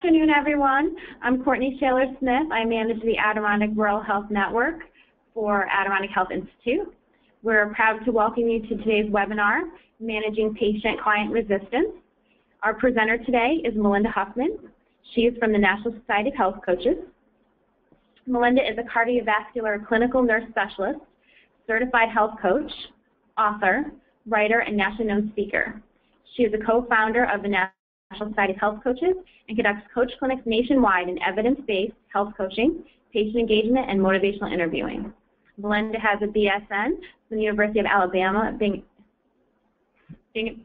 afternoon, everyone. I'm Courtney Shaler Smith. I manage the Adirondack Rural Health Network for Adirondack Health Institute. We're proud to welcome you to today's webinar, Managing Patient-Client Resistance. Our presenter today is Melinda Huffman. She is from the National Society of Health Coaches. Melinda is a cardiovascular clinical nurse specialist, certified health coach, author, writer, and nationally known speaker. She is a co-founder of the National Society of Health Coaches and conducts coach clinics nationwide in evidence-based health coaching, patient engagement, and motivational interviewing. Melinda has a BSN from the University of Alabama, being, being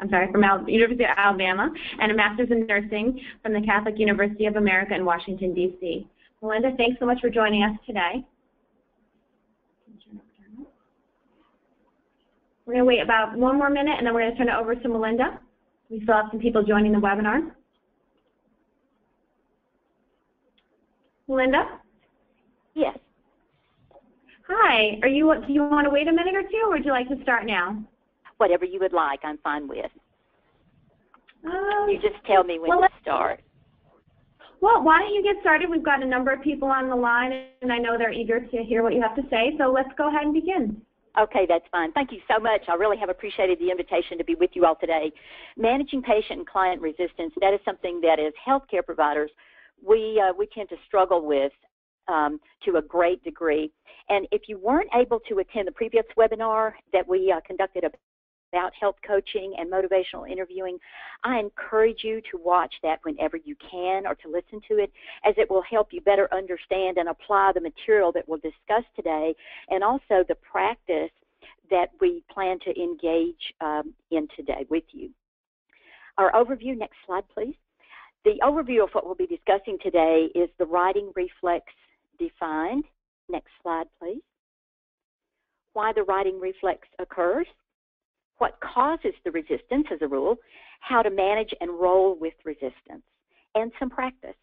I'm sorry, from Al University of Alabama, and a master's in nursing from the Catholic University of America in Washington, D.C. Melinda, thanks so much for joining us today. We're going to wait about one more minute, and then we're going to turn it over to Melinda. We still have some people joining the webinar. Linda? Yes. Hi. Are you? Do you want to wait a minute or two, or would you like to start now? Whatever you would like, I'm fine with. Um, you just tell me when well, to start. Well, why don't you get started? We've got a number of people on the line, and I know they're eager to hear what you have to say. So let's go ahead and begin. Okay, that's fine. Thank you so much. I really have appreciated the invitation to be with you all today. Managing patient and client resistance, that is something that as healthcare providers, we, uh, we tend to struggle with um, to a great degree. And if you weren't able to attend the previous webinar that we uh, conducted about health coaching and motivational interviewing, I encourage you to watch that whenever you can or to listen to it as it will help you better understand and apply the material that we'll discuss today and also the practice that we plan to engage um, in today with you. Our overview, next slide please. The overview of what we'll be discussing today is the righting reflex defined. Next slide, please. Why the righting reflex occurs, what causes the resistance as a rule, how to manage and roll with resistance, and some practice.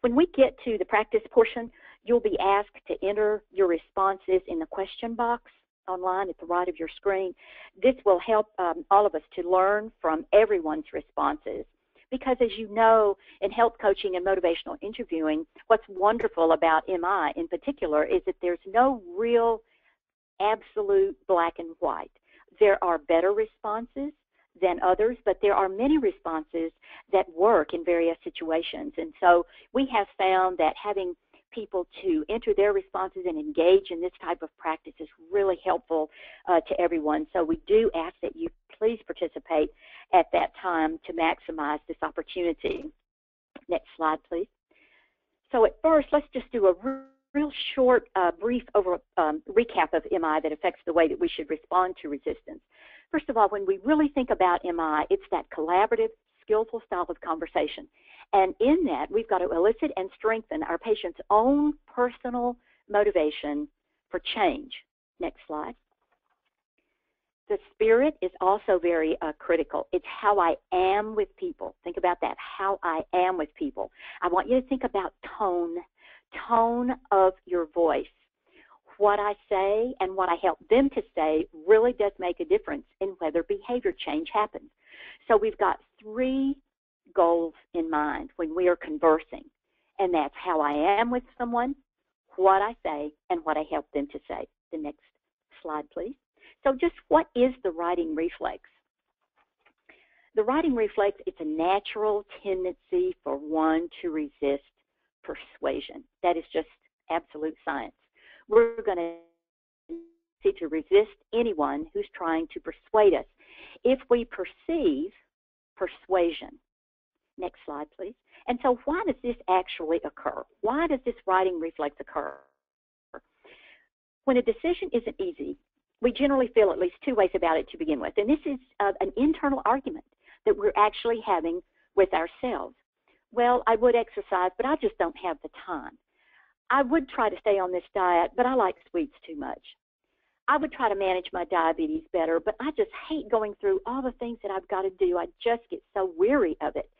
When we get to the practice portion, you'll be asked to enter your responses in the question box online at the right of your screen. This will help um, all of us to learn from everyone's responses because as you know in health coaching and motivational interviewing what's wonderful about mi in particular is that there's no real absolute black and white there are better responses than others, but there are many responses that work in various situations. And so we have found that having people to enter their responses and engage in this type of practice is really helpful uh, to everyone. So we do ask that you please participate at that time to maximize this opportunity. Next slide, please. So at first, let's just do a real short, uh, brief over um, recap of MI that affects the way that we should respond to resistance. First of all, when we really think about MI, it's that collaborative, skillful style of conversation. And in that, we've got to elicit and strengthen our patient's own personal motivation for change. Next slide. The spirit is also very uh, critical. It's how I am with people. Think about that, how I am with people. I want you to think about tone, tone of your voice. What I say and what I help them to say really does make a difference in whether behavior change happens. So we've got three goals in mind when we are conversing, and that's how I am with someone, what I say, and what I help them to say. The next slide, please. So just what is the righting reflex? The righting reflex, it's a natural tendency for one to resist persuasion. That is just absolute science. We're going to see to resist anyone who's trying to persuade us. If we perceive persuasion, next slide please. And so why does this actually occur? Why does this righting reflex occur? When a decision isn't easy, we generally feel at least two ways about it to begin with. And this is uh, an internal argument that we're actually having with ourselves. Well, I would exercise, but I just don't have the time. I would try to stay on this diet, but I like sweets too much. I would try to manage my diabetes better, but I just hate going through all the things that I've got to do. I just get so weary of it.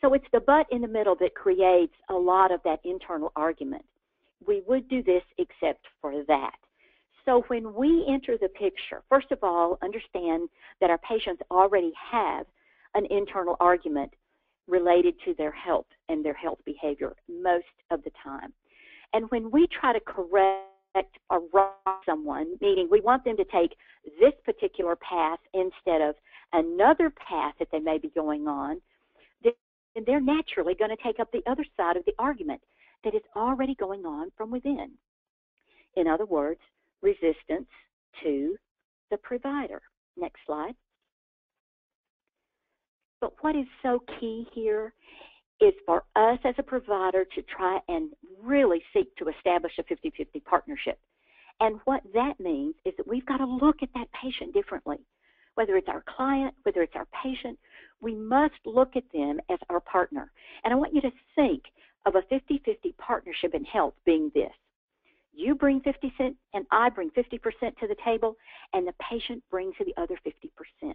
So it's the but in the middle that creates a lot of that internal argument. We would do this except for that. So when we enter the picture, first of all, understand that our patients already have an internal argument related to their health and their health behavior most of the time. And when we try to correct or wrong someone, meaning we want them to take this particular path instead of another path that they may be going on, then they're naturally going to take up the other side of the argument that is already going on from within. In other words, resistance to the provider. Next slide. But what is so key here is for us as a provider to try and really seek to establish a 50 50 partnership. And what that means is that we've got to look at that patient differently. Whether it's our client, whether it's our patient, we must look at them as our partner. And I want you to think of a 50 50 partnership in health being this you bring 50 cent and I bring 50% to the table, and the patient brings the other 50%.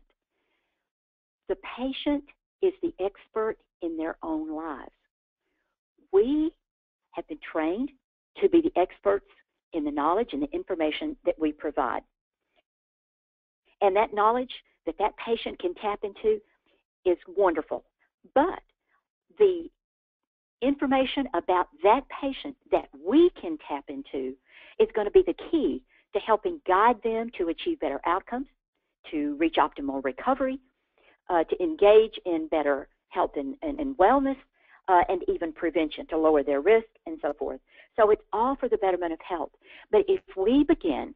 The patient is the expert in their own lives. We have been trained to be the experts in the knowledge and the information that we provide. And that knowledge that that patient can tap into is wonderful. But the information about that patient that we can tap into is going to be the key to helping guide them to achieve better outcomes, to reach optimal recovery, uh, to engage in better health and, and, and wellness, uh, and even prevention to lower their risk and so forth. So it's all for the betterment of health. But if we begin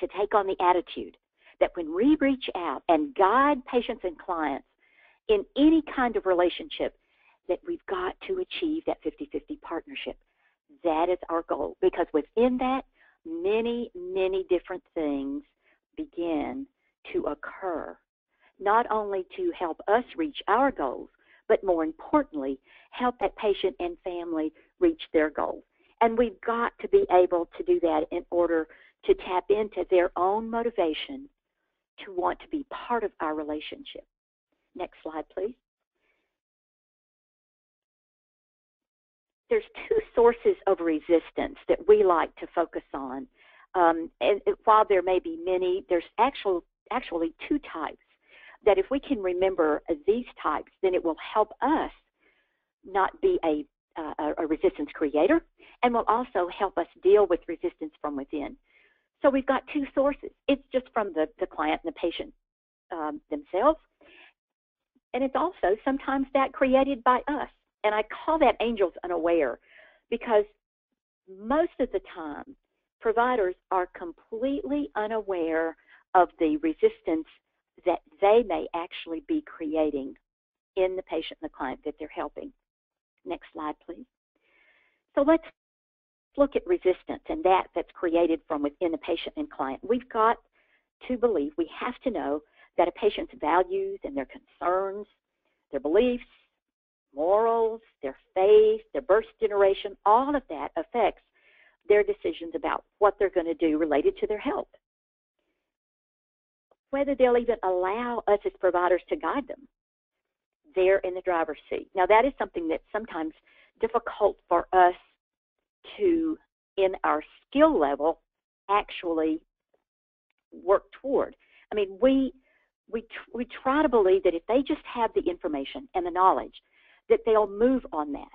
to take on the attitude that when we reach out and guide patients and clients in any kind of relationship, that we've got to achieve that 50 50 partnership. That is our goal because within that, many, many different things begin to occur not only to help us reach our goals, but more importantly, help that patient and family reach their goals. And we've got to be able to do that in order to tap into their own motivation to want to be part of our relationship. Next slide, please. There's two sources of resistance that we like to focus on. Um, and while there may be many, there's actual, actually two types that if we can remember these types, then it will help us not be a, uh, a resistance creator and will also help us deal with resistance from within. So we've got two sources. It's just from the, the client and the patient um, themselves. And it's also sometimes that created by us. And I call that angels unaware because most of the time, providers are completely unaware of the resistance that they may actually be creating in the patient and the client that they're helping. Next slide, please. So let's look at resistance and that that's created from within the patient and client. We've got to believe, we have to know that a patient's values and their concerns, their beliefs, morals, their faith, their birth generation, all of that affects their decisions about what they're going to do related to their health whether they'll even allow us as providers to guide them. They're in the driver's seat. Now, that is something that's sometimes difficult for us to, in our skill level, actually work toward. I mean, we we we try to believe that if they just have the information and the knowledge, that they'll move on that.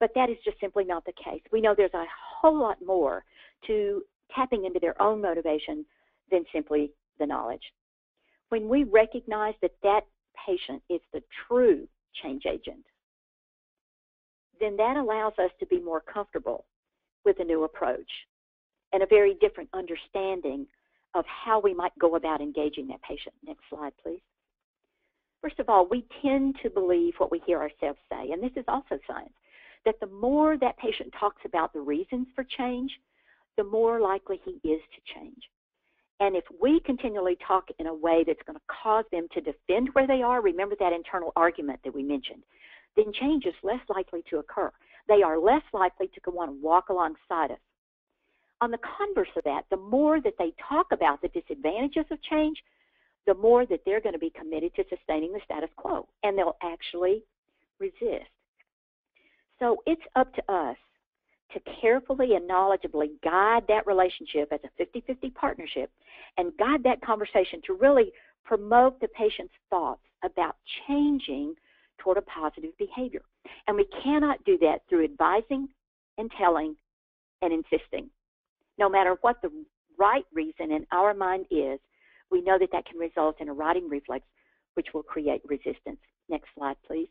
But that is just simply not the case. We know there's a whole lot more to tapping into their own motivation than simply the knowledge. When we recognize that that patient is the true change agent, then that allows us to be more comfortable with a new approach and a very different understanding of how we might go about engaging that patient. Next slide, please. First of all, we tend to believe what we hear ourselves say, and this is also science, that the more that patient talks about the reasons for change, the more likely he is to change. And if we continually talk in a way that's going to cause them to defend where they are, remember that internal argument that we mentioned, then change is less likely to occur. They are less likely to want to walk alongside us. On the converse of that, the more that they talk about the disadvantages of change, the more that they're going to be committed to sustaining the status quo, and they'll actually resist. So it's up to us to carefully and knowledgeably guide that relationship as a 50 50 partnership and guide that conversation to really promote the patient's thoughts about changing toward a positive behavior. And we cannot do that through advising and telling and insisting. No matter what the right reason in our mind is, we know that that can result in a righting reflex, which will create resistance. Next slide, please.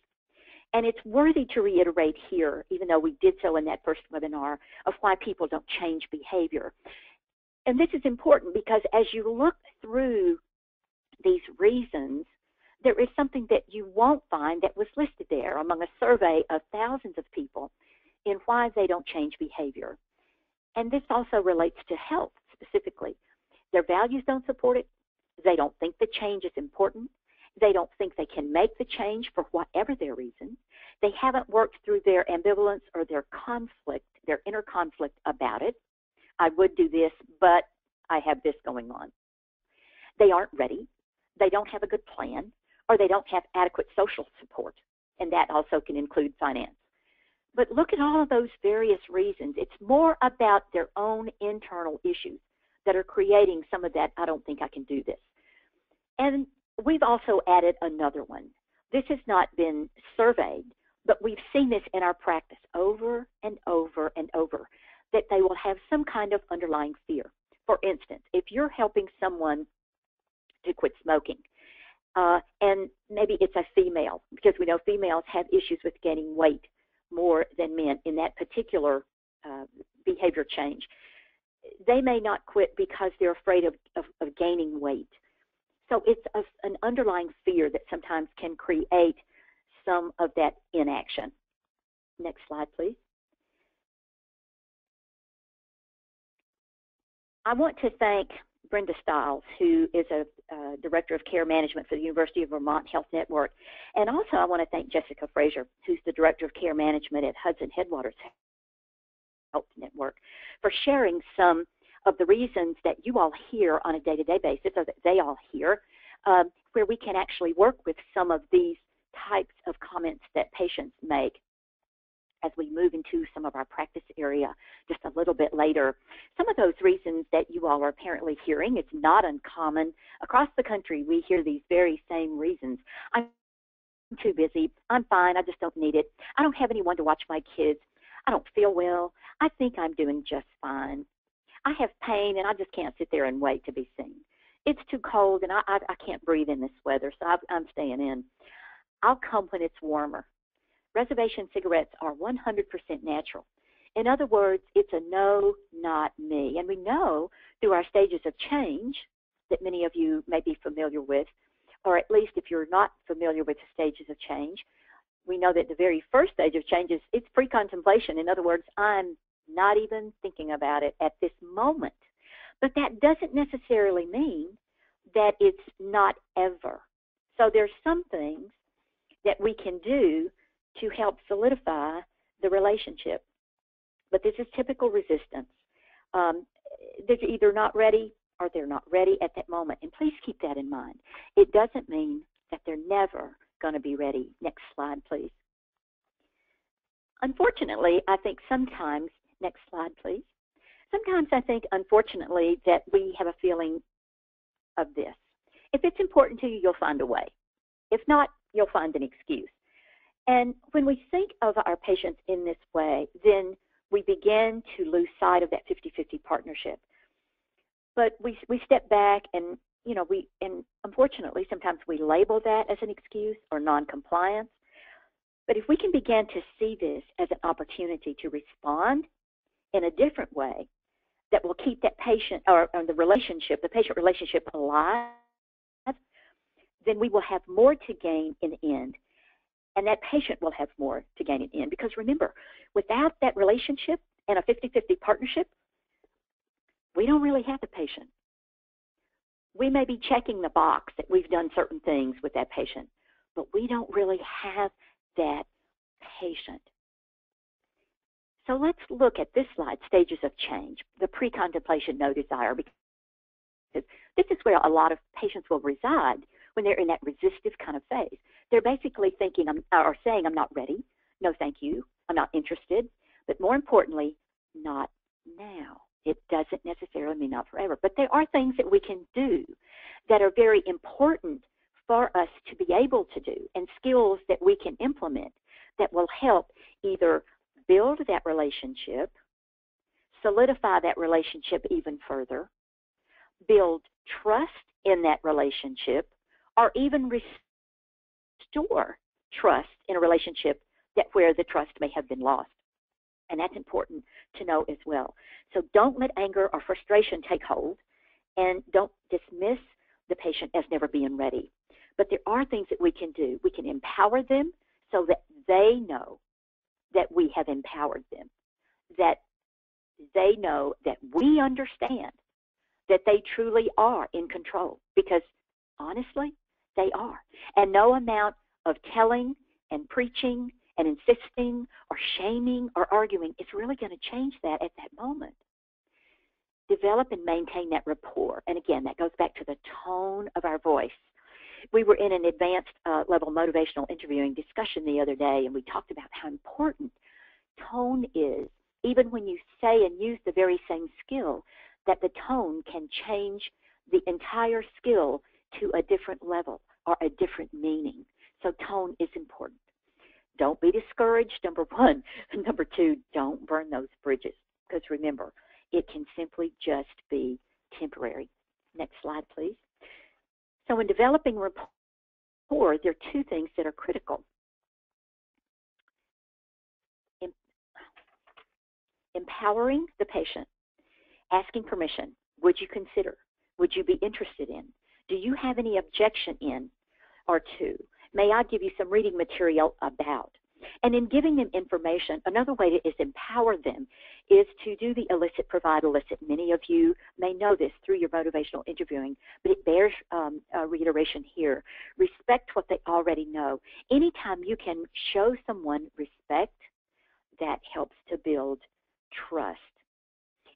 And it's worthy to reiterate here, even though we did so in that first webinar, of why people don't change behavior. And this is important because as you look through these reasons, there is something that you won't find that was listed there among a survey of thousands of people in why they don't change behavior. And this also relates to health specifically. Their values don't support it. They don't think the change is important. They don't think they can make the change for whatever their reason. They haven't worked through their ambivalence or their conflict, their inner conflict about it. I would do this, but I have this going on. They aren't ready. They don't have a good plan, or they don't have adequate social support, and that also can include finance. But look at all of those various reasons. It's more about their own internal issues that are creating some of that, I don't think I can do this. And we've also added another one. This has not been surveyed, but we've seen this in our practice over and over and over that they will have some kind of underlying fear. For instance, if you're helping someone to quit smoking, uh, and maybe it's a female, because we know females have issues with gaining weight more than men in that particular uh, behavior change. They may not quit because they're afraid of, of, of gaining weight. So it's a, an underlying fear that sometimes can create some of that inaction. Next slide, please. I want to thank Brenda Stiles, who is a uh, Director of Care Management for the University of Vermont Health Network. And also, I want to thank Jessica Frazier, who's the Director of Care Management at Hudson Headwaters Health Network, for sharing some of the reasons that you all hear on a day to day basis, or that they all hear, um, where we can actually work with some of these types of comments that patients make as we move into some of our practice area just a little bit later. Some of those reasons that you all are apparently hearing, it's not uncommon. Across the country, we hear these very same reasons. I'm too busy. I'm fine. I just don't need it. I don't have anyone to watch my kids. I don't feel well. I think I'm doing just fine. I have pain and I just can't sit there and wait to be seen. It's too cold and I, I, I can't breathe in this weather, so I, I'm staying in. I'll come when it's warmer reservation cigarettes are 100% natural. In other words, it's a no, not me. And we know through our stages of change that many of you may be familiar with, or at least if you're not familiar with the stages of change, we know that the very first stage of change is it's pre-contemplation. In other words, I'm not even thinking about it at this moment. But that doesn't necessarily mean that it's not ever. So there's some things that we can do to help solidify the relationship. But this is typical resistance. Um, they're either not ready or they're not ready at that moment. And please keep that in mind. It doesn't mean that they're never going to be ready. Next slide, please. Unfortunately, I think sometimes, next slide, please. Sometimes I think, unfortunately, that we have a feeling of this. If it's important to you, you'll find a way. If not, you'll find an excuse. And when we think of our patients in this way, then we begin to lose sight of that 50-50 partnership. But we, we step back and, you know, we, and unfortunately, sometimes we label that as an excuse or non-compliance. But if we can begin to see this as an opportunity to respond in a different way that will keep that patient or, or the relationship, the patient relationship alive, then we will have more to gain in the end and that patient will have more to gain in the end. Because remember, without that relationship and a 50 50 partnership, we don't really have the patient. We may be checking the box that we've done certain things with that patient, but we don't really have that patient. So let's look at this slide, stages of change, the pre-contemplation no desire, because this is where a lot of patients will reside when they're in that resistive kind of phase. They're basically thinking or saying, I'm not ready. No, thank you. I'm not interested. But more importantly, not now. It doesn't necessarily mean not forever. But there are things that we can do that are very important for us to be able to do and skills that we can implement that will help either build that relationship, solidify that relationship even further, build trust in that relationship, or even restore trust in a relationship that where the trust may have been lost. And that's important to know as well. So don't let anger or frustration take hold and don't dismiss the patient as never being ready. But there are things that we can do. We can empower them so that they know that we have empowered them, that they know that we understand that they truly are in control because honestly, they are. And no amount of telling and preaching and insisting or shaming or arguing is really going to change that at that moment. Develop and maintain that rapport. And again, that goes back to the tone of our voice. We were in an advanced uh, level motivational interviewing discussion the other day, and we talked about how important tone is, even when you say and use the very same skill, that the tone can change the entire skill to a different level or a different meaning. So tone is important. Don't be discouraged, number one. Number two, don't burn those bridges. Because remember, it can simply just be temporary. Next slide, please. So in developing rapport, there are two things that are critical. Empowering the patient, asking permission. Would you consider? Would you be interested in? Do you have any objection in or to? May I give you some reading material about? And in giving them information, another way to is empower them is to do the elicit, provide elicit. Many of you may know this through your motivational interviewing, but it bears um, reiteration here. Respect what they already know. Anytime you can show someone respect, that helps to build trust.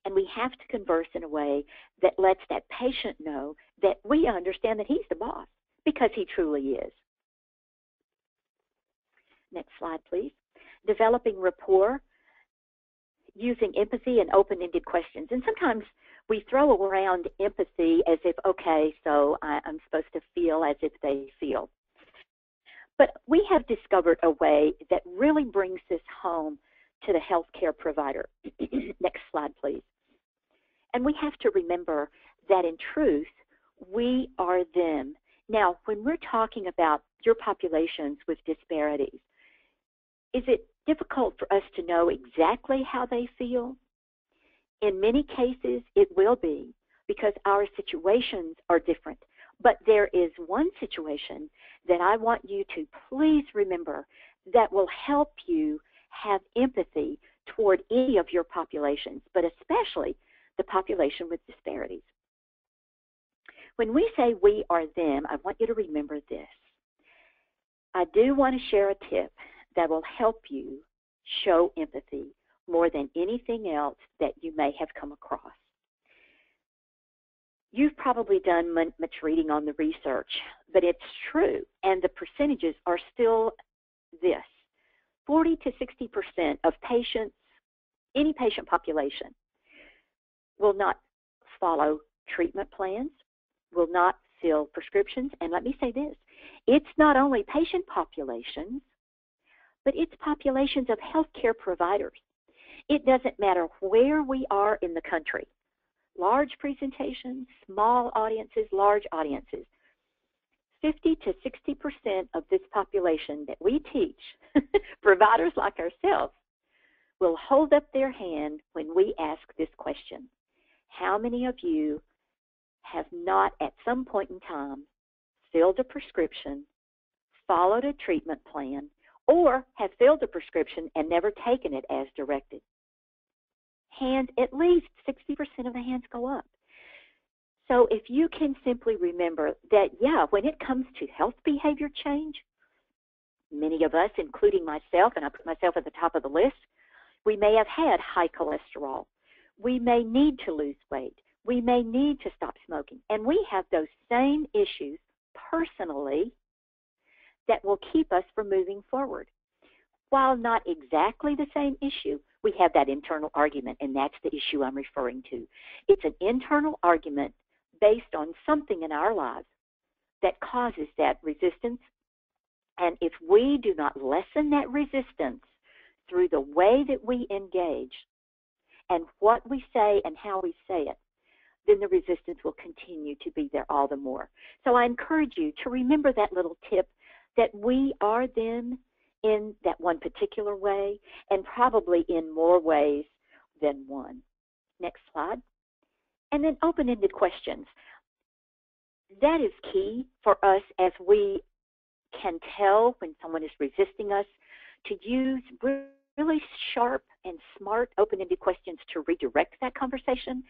And we have to converse in a way that lets that patient know that we understand that he's the boss because he truly is. Next slide, please. Developing rapport using empathy and open ended questions. And sometimes we throw around empathy as if, okay, so I, am supposed to feel as if they feel. But we have discovered a way that really brings this home to the healthcare provider. Next slide, please. And we have to remember that in truth, we are them. Now, when we're talking about your populations with disparities, is it difficult for us to know exactly how they feel? In many cases, it will be because our situations are different. But there is one situation that I want you to please remember that will help you have empathy toward any of your populations, but especially the population with disparities. When we say we are them, I want you to remember this. I do want to share a tip that will help you show empathy more than anything else that you may have come across. You've probably done much reading on the research, but it's true, and the percentages are still this 40 to 60% of patients, any patient population, will not follow treatment plans, will not fill prescriptions. And let me say this it's not only patient populations, but it's populations of healthcare providers. It doesn't matter where we are in the country large presentations, small audiences, large audiences. 50 to 60 percent of this population that we teach, providers like ourselves, will hold up their hand when we ask this question How many of you have not at some point in time filled a prescription, followed a treatment plan, or have filled a prescription and never taken it as directed. Hands, at least 60% of the hands go up. So if you can simply remember that, yeah, when it comes to health behavior change, many of us, including myself, and I put myself at the top of the list, we may have had high cholesterol. We may need to lose weight. We may need to stop smoking. And we have those same issues personally that will keep us from moving forward. While not exactly the same issue, we have that internal argument, and that's the issue I'm referring to. It's an internal argument based on something in our lives that causes that resistance. And if we do not lessen that resistance through the way that we engage and what we say and how we say it, then the resistance will continue to be there all the more. So I encourage you to remember that little tip that we are them in that one particular way and probably in more ways than one. Next slide. And then open ended questions. That is key for us as we can tell when someone is resisting us to use really sharp and smart open ended questions to redirect that conversation.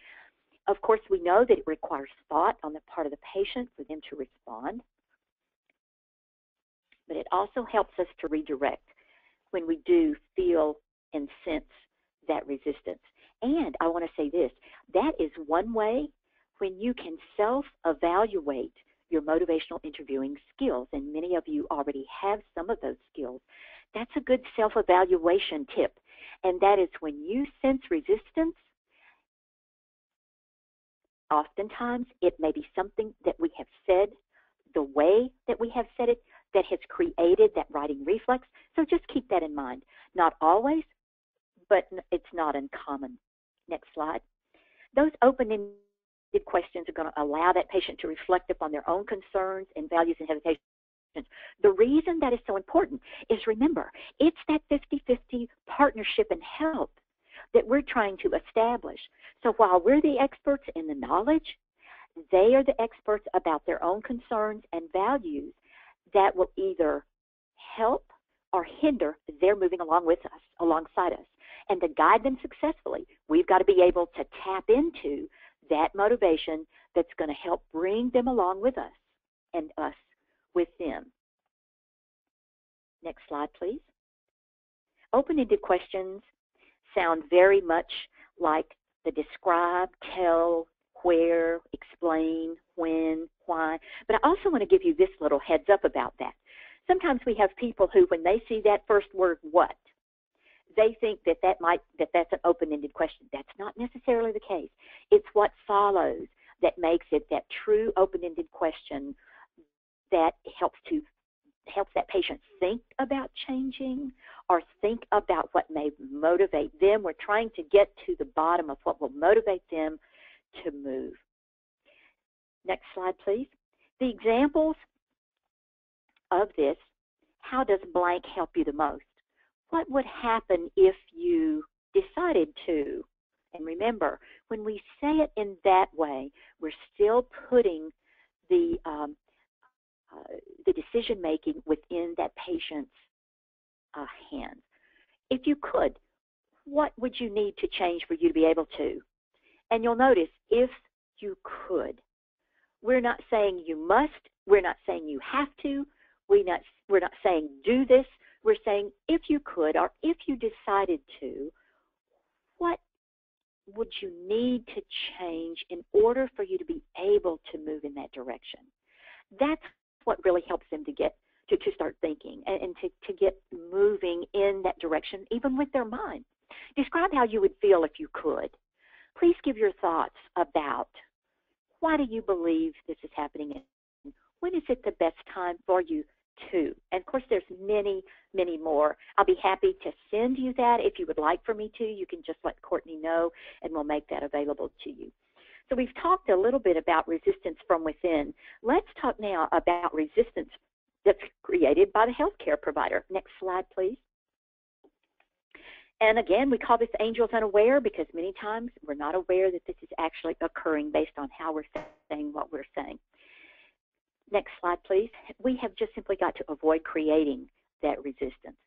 Of course, we know that it requires thought on the part of the patient for them to respond but it also helps us to redirect when we do feel and sense that resistance. And I want to say this that is one way when you can self evaluate your motivational interviewing skills, and many of you already have some of those skills. That's a good self evaluation tip, and that is when you sense resistance. Oftentimes, it may be something that we have said, the way that we have said it, that has created that righting reflex. So just keep that in mind. Not always, but it's not uncommon. Next slide. Those open-ended questions are going to allow that patient to reflect upon their own concerns and values and hesitations. The reason that is so important is remember, it's that 50 50 partnership and help that we're trying to establish. So while we're the experts in the knowledge, they are the experts about their own concerns and values that will either help or hinder their moving along with us, alongside us. And to guide them successfully, we've got to be able to tap into that motivation that's going to help bring them along with us and us with them. Next slide, please. Open ended questions sound very much like the describe, tell, where, explain, when, why. But I also want to give you this little heads up about that. Sometimes we have people who, when they see that first word, what, they think that that might that that's an open-ended question. That's not necessarily the case. It's what follows that makes it that true open-ended question that helps to helps that patient think about changing or think about what may motivate them. We're trying to get to the bottom of what will motivate them to move. Next slide, please. The examples of this, how does blank help you the most? What would happen if you decided to? And remember, when we say it in that way, we're still putting the um, uh, the decision making within that patient's uh, hands. If you could, what would you need to change for you to be able to? And you'll notice if you could, we're not saying you must, we're not saying you have to, we not, we're not saying do this, we're saying if you could or if you decided to, what would you need to change in order for you to be able to move in that direction? That's what really helps them to get to, to start thinking and, and to, to get moving in that direction, even with their mind. Describe how you would feel if you could please give your thoughts about why do you believe this is happening and when is it the best time for you to? And of course, there's many, many more. I'll be happy to send you that if you would like for me to. You can just let Courtney know, and we'll make that available to you. So we've talked a little bit about resistance from within. Let's talk now about resistance that's created by the healthcare provider. Next slide, please. And again, we call this angels unaware because many times we're not aware that this is actually occurring based on how we're saying what we're saying. Next slide, please. We have just simply got to avoid creating that resistance.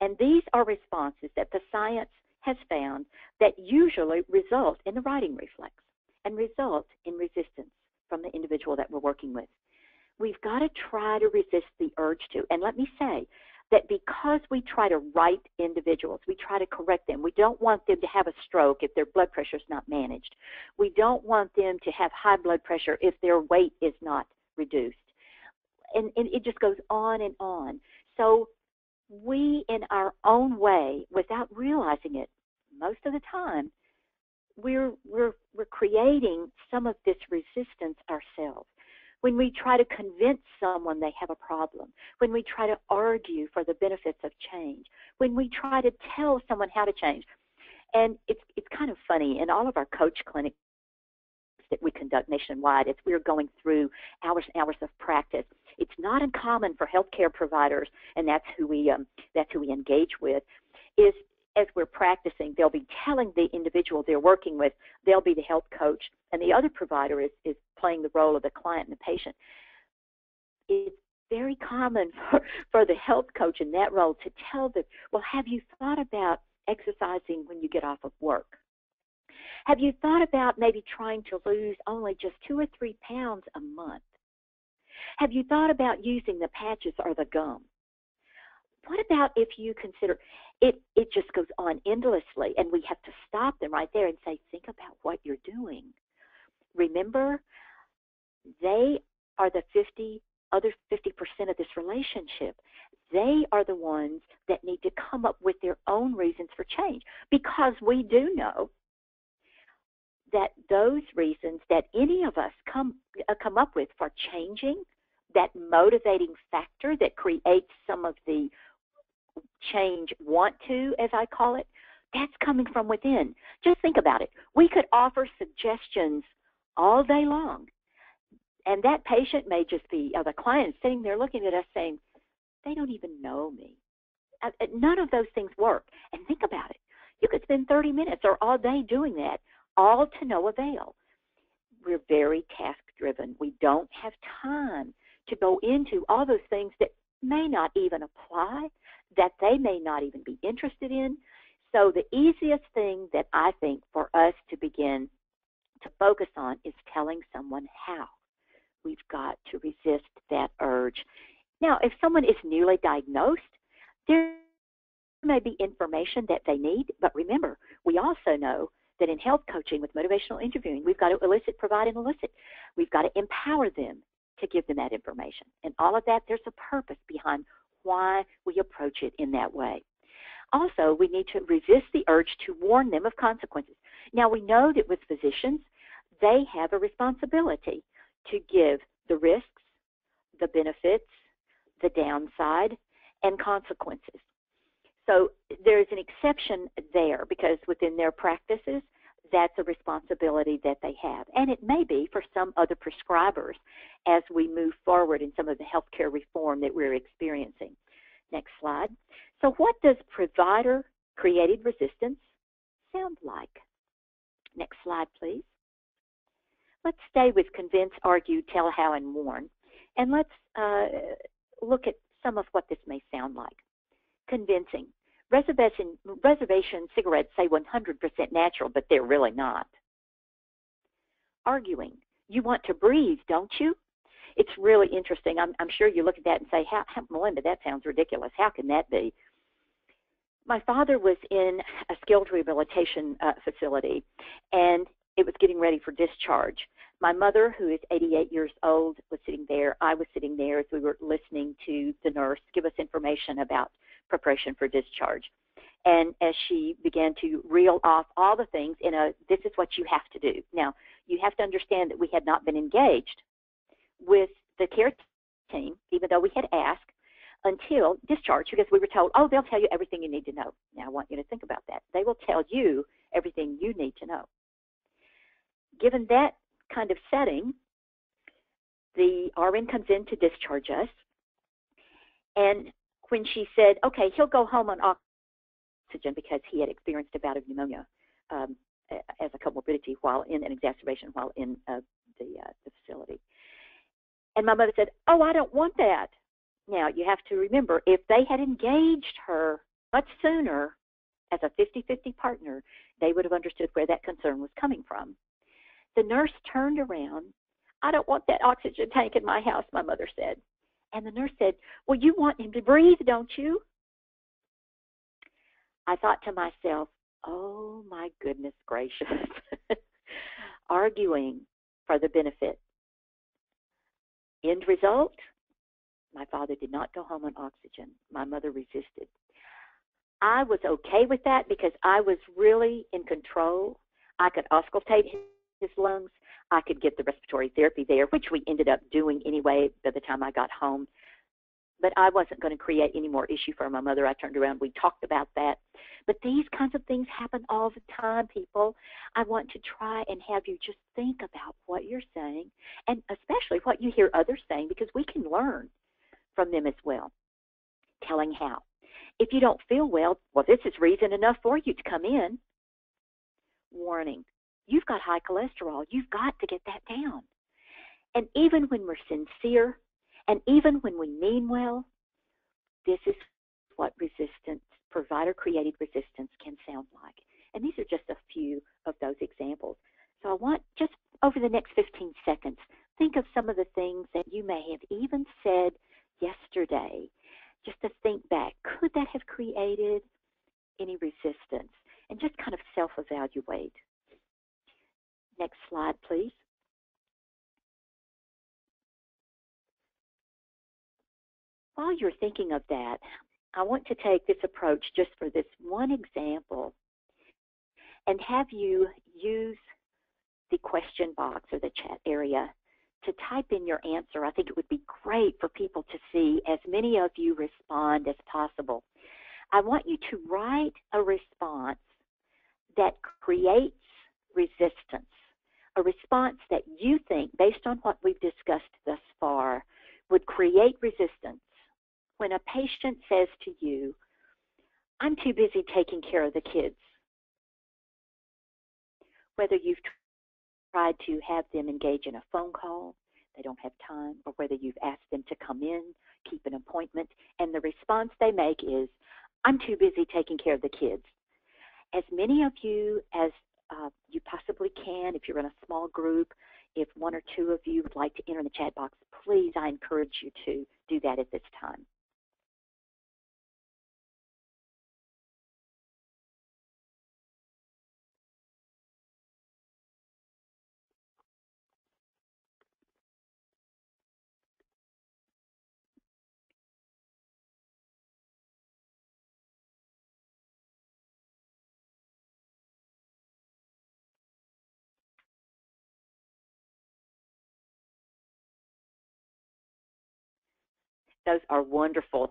And these are responses that the science has found that usually result in the righting reflex and result in resistance from the individual that we're working with. We've got to try to resist the urge to. And let me say, that because we try to right individuals, we try to correct them. We don't want them to have a stroke if their blood pressure is not managed. We don't want them to have high blood pressure if their weight is not reduced. And, and it just goes on and on. So we, in our own way, without realizing it, most of the time, we're we're we're creating some of this resistance ourselves when we try to convince someone they have a problem, when we try to argue for the benefits of change, when we try to tell someone how to change. And it's it's kind of funny in all of our coach clinics that we conduct nationwide as we're going through hours and hours of practice. It's not uncommon for healthcare providers, and that's who we um, that's who we engage with, is as we're practicing, they'll be telling the individual they're working with, they'll be the health coach, and the other provider is, is playing the role of the client and the patient. It's very common for, for the health coach in that role to tell them, well, have you thought about exercising when you get off of work? Have you thought about maybe trying to lose only just two or three pounds a month? Have you thought about using the patches or the gum? What about if you consider it it just goes on endlessly and we have to stop them right there and say think about what you're doing. Remember they are the 50 other 50% of this relationship. They are the ones that need to come up with their own reasons for change because we do know that those reasons that any of us come uh, come up with for changing that motivating factor that creates some of the change want to, as I call it, that's coming from within. Just think about it. We could offer suggestions all day long. And that patient may just be, or the client sitting there looking at us saying, they don't even know me. Uh, uh, none of those things work. And think about it. You could spend 30 minutes or all day doing that, all to no avail. We're very task driven. We don't have time to go into all those things that may not even apply that they may not even be interested in. So, the easiest thing that I think for us to begin to focus on is telling someone how. We've got to resist that urge. Now, if someone is newly diagnosed, there may be information that they need, but remember, we also know that in health coaching with motivational interviewing, we've got to elicit, provide, and elicit. We've got to empower them to give them that information. And all of that, there's a purpose behind why we approach it in that way. Also, we need to resist the urge to warn them of consequences. Now, we know that with physicians, they have a responsibility to give the risks, the benefits, the downside, and consequences. So there's an exception there because within their practices, that's a responsibility that they have. And it may be for some other prescribers as we move forward in some of the healthcare reform that we're experiencing. Next slide. So, what does provider created resistance sound like? Next slide, please. Let's stay with convince, argue, tell how, and warn. And let's uh, look at some of what this may sound like. Convincing. Reservation, reservation cigarettes say 100% natural, but they're really not. Arguing. You want to breathe, don't you? It's really interesting. I'm, I'm sure you look at that and say, how, how, Melinda, that sounds ridiculous. How can that be? My father was in a skilled rehabilitation uh, facility, and it was getting ready for discharge. My mother, who is 88 years old, was sitting there. I was sitting there as we were listening to the nurse give us information about preparation for discharge. And as she began to reel off all the things in a, this is what you have to do. Now, you have to understand that we had not been engaged with the care team, even though we had asked, until discharge because we were told, oh, they'll tell you everything you need to know. Now, I want you to think about that. They will tell you everything you need to know. Given that kind of setting, the RN comes in to discharge us, and when she said, okay, he'll go home on oxygen because he had experienced a bout of pneumonia um, as a comorbidity while in an exacerbation while in uh, the, uh, the facility. And my mother said, oh, I don't want that. Now, you have to remember, if they had engaged her much sooner as a 50 50 partner, they would have understood where that concern was coming from. The nurse turned around. I don't want that oxygen tank in my house, my mother said. And the nurse said, Well, you want him to breathe, don't you? I thought to myself, Oh my goodness gracious. Arguing for the benefit. End result my father did not go home on oxygen. My mother resisted. I was okay with that because I was really in control. I could auscultate his lungs. I could get the respiratory therapy there, which we ended up doing anyway by the time I got home. But I wasn't going to create any more issue for my mother. I turned around, we talked about that. But these kinds of things happen all the time, people. I want to try and have you just think about what you're saying and especially what you hear others saying because we can learn from them as well. Telling how. If you don't feel well, well, this is reason enough for you to come in. Warning you've got high cholesterol. You've got to get that down. And even when we're sincere, and even when we mean well, this is what resistance, provider created resistance, can sound like. And these are just a few of those examples. So I want just over the next 15 seconds, think of some of the things that you may have even said yesterday, just to think back. Could that have created any resistance? And just kind of self evaluate. Next slide, please. While you're thinking of that, I want to take this approach just for this one example and have you use the question box or the chat area to type in your answer. I think it would be great for people to see as many of you respond as possible. I want you to write a response that creates resistance, a response that you think, based on what we've discussed thus far, would create resistance when a patient says to you, I'm too busy taking care of the kids. Whether you've tried to have them engage in a phone call, they don't have time, or whether you've asked them to come in, keep an appointment, and the response they make is, I'm too busy taking care of the kids. As many of you as uh, you possibly can, if you're in a small group, if one or two of you would like to enter in the chat box, please, I encourage you to do that at this time. Those are wonderful,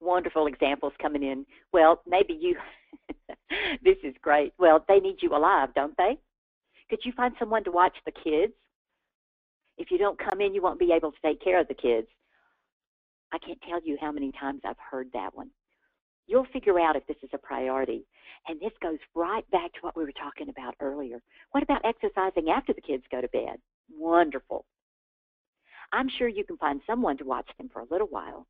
wonderful examples coming in. Well, maybe you, this is great. Well, they need you alive, don't they? Could you find someone to watch the kids? If you don't come in, you won't be able to take care of the kids. I can't tell you how many times I've heard that one. You'll figure out if this is a priority. And this goes right back to what we were talking about earlier. What about exercising after the kids go to bed? Wonderful. I'm sure you can find someone to watch them for a little while.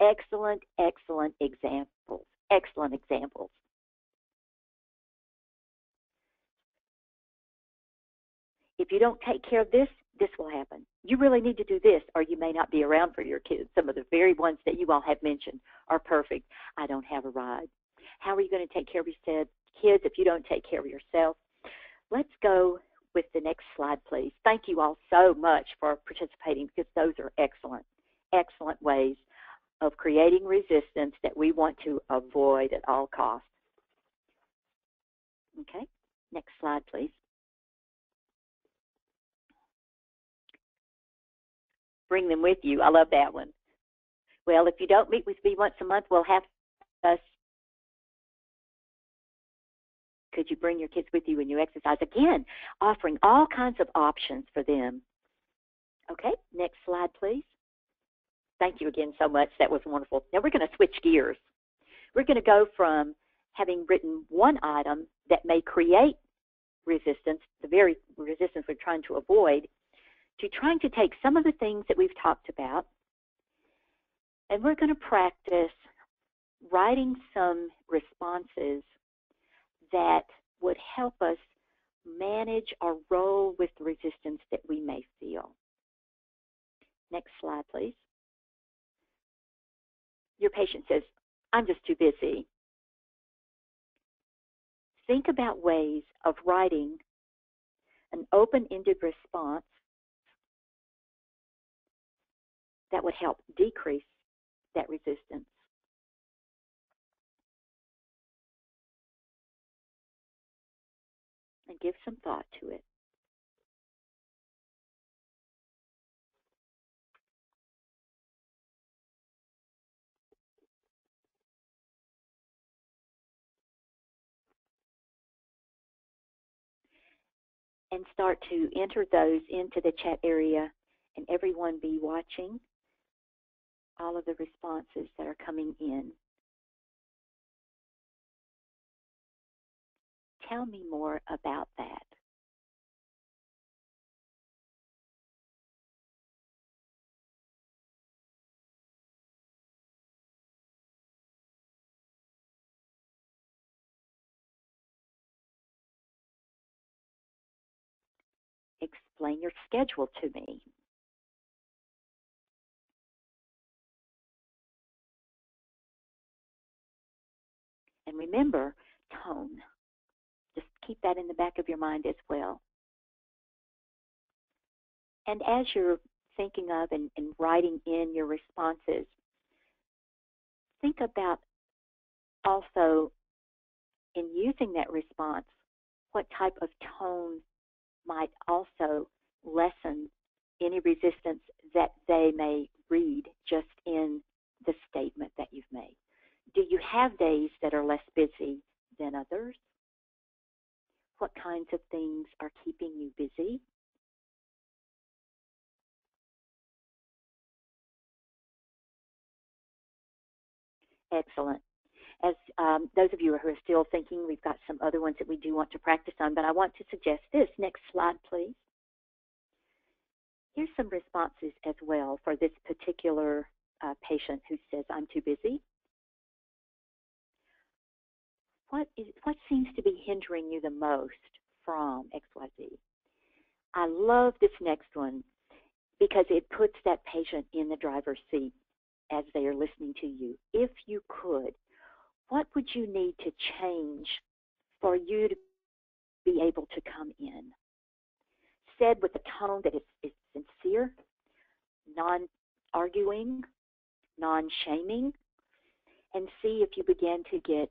Excellent, excellent examples. Excellent examples. If you don't take care of this, this will happen. You really need to do this, or you may not be around for your kids. Some of the very ones that you all have mentioned are perfect. I don't have a ride. How are you going to take care of your kids if you don't take care of yourself? Let's go with the next slide, please. Thank you all so much for participating because those are excellent, excellent ways of creating resistance that we want to avoid at all costs. Okay, next slide, please. Bring them with you. I love that one. Well, if you don't meet with me once a month, we'll have us could you bring your kids with you when you exercise? Again, offering all kinds of options for them. Okay, next slide, please. Thank you again so much. That was wonderful. Now we're going to switch gears. We're going to go from having written one item that may create resistance, the very resistance we're trying to avoid, to trying to take some of the things that we've talked about, and we're going to practice writing some responses that would help us manage or roll with the resistance that we may feel. Next slide, please. Your patient says, I'm just too busy. Think about ways of writing an open-ended response that would help decrease that resistance. and give some thought to it. and start to enter those into the chat area and everyone be watching all of the responses that are coming in. Tell me more about that. explain your schedule to me. And remember, tone. Keep that in the back of your mind as well. And as you're thinking of and, and writing in your responses, think about also in using that response, what type of tone might also lessen any resistance that they may read just in the statement that you've made. Do you have days that are less busy than others? What kinds of things are keeping you busy? Excellent as um, those of you who are still thinking, we've got some other ones that we do want to practice on, but I want to suggest this. Next slide, please. Here's some responses as well for this particular uh, patient who says, I'm too busy. What, is, what seems to be hindering you the most from XYZ? I love this next one because it puts that patient in the driver's seat as they are listening to you. If you could, what would you need to change for you to be able to come in? Said with a tone that is, is sincere, non arguing, non shaming, and see if you begin to get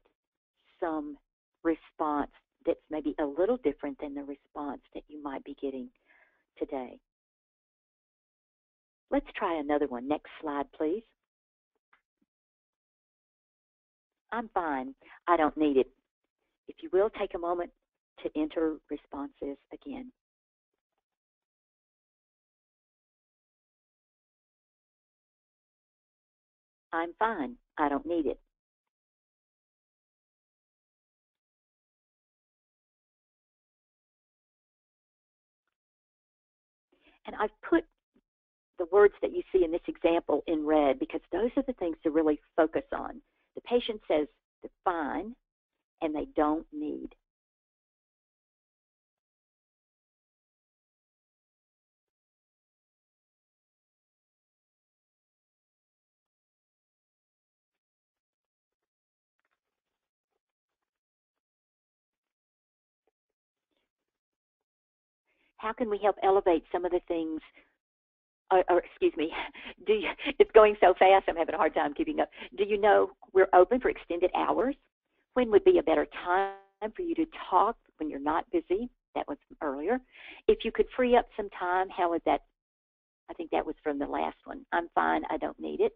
some response that's maybe a little different than the response that you might be getting today. Let's try another one. Next slide, please. I'm fine. I don't need it. If you will, take a moment to enter responses again. I'm fine. I don't need it. And I've put the words that you see in this example in red because those are the things to really focus on. The patient says they're fine and they don't need. How can we help elevate some of the things or, or, excuse me, do you, it's going so fast I'm having a hard time keeping up. Do you know we're open for extended hours? When would be a better time for you to talk when you're not busy? That was earlier. If you could free up some time, how would that? I think that was from the last one. I'm fine. I don't need it.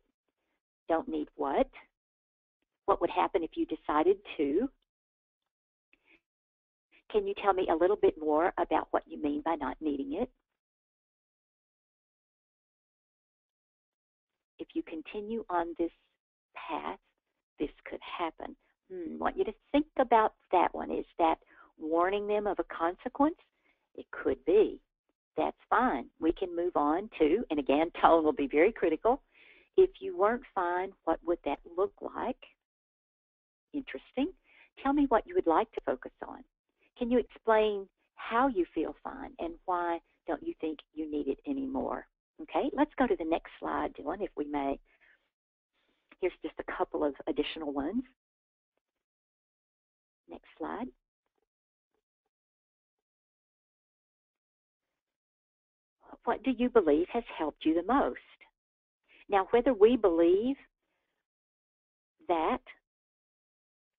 Don't need what? What would happen if you decided to? Can you tell me a little bit more about what you mean by not needing it? if you continue on this path, this could happen. Hmm, want you to think about that one. Is that warning them of a consequence? It could be. That's fine. We can move on to, and again, tone will be very critical. If you weren't fine, what would that look like? Interesting. Tell me what you would like to focus on. Can you explain how you feel fine and why don't you think you need it anymore? Okay, let's go to the next slide, Dylan, if we may. Here's just a couple of additional ones. Next slide. What do you believe has helped you the most? Now, whether we believe that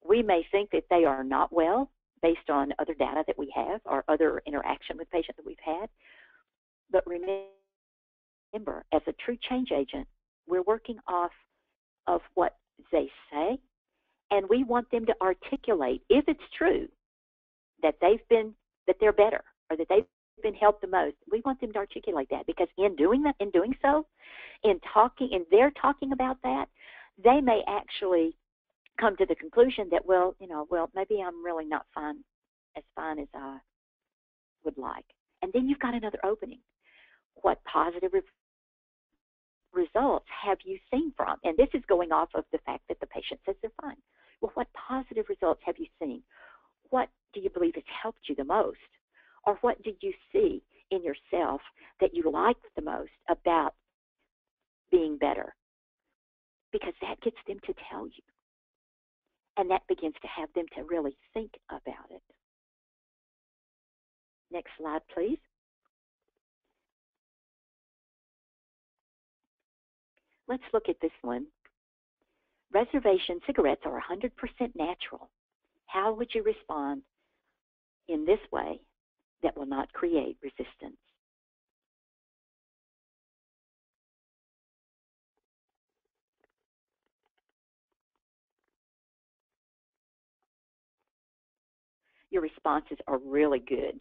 we may think that they are not well based on other data that we have or other interaction with patients that we've had, but remember as a true change agent, we're working off of what they say, and we want them to articulate, if it's true, that they've been, that they're better, or that they've been helped the most. We want them to articulate that because in doing that, in doing so, in talking, in their talking about that, they may actually come to the conclusion that, well, you know, well, maybe I'm really not fine as fine as I would like. And then you've got another opening. What positive results have you seen from? And this is going off of the fact that the patient says they're fine. Well, what positive results have you seen? What do you believe has helped you the most? Or what did you see in yourself that you liked the most about being better? Because that gets them to tell you. And that begins to have them to really think about it. Next slide, please. Let's look at this one. Reservation cigarettes are 100% natural. How would you respond in this way that will not create resistance? Your responses are really good.